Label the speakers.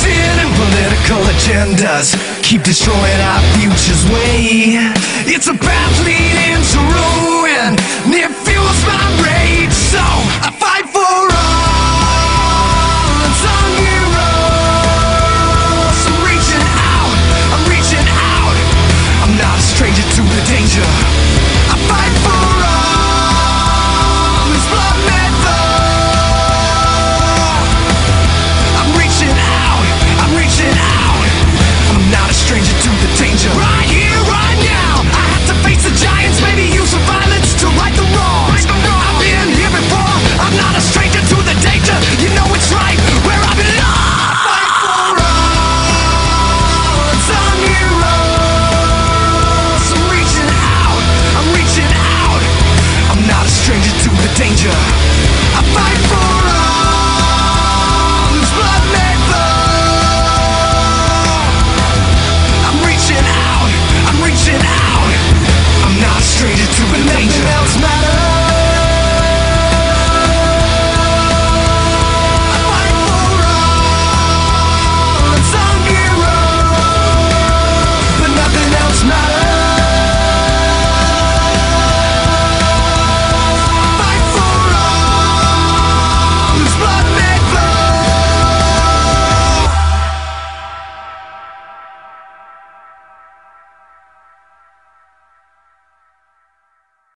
Speaker 1: Sin and political agendas keep destroying our future's way. It's a path leading to ruin, and it fuels my rage. So I fight for all unsung heroes. I'm reaching out, I'm reaching out. I'm not a stranger to the danger.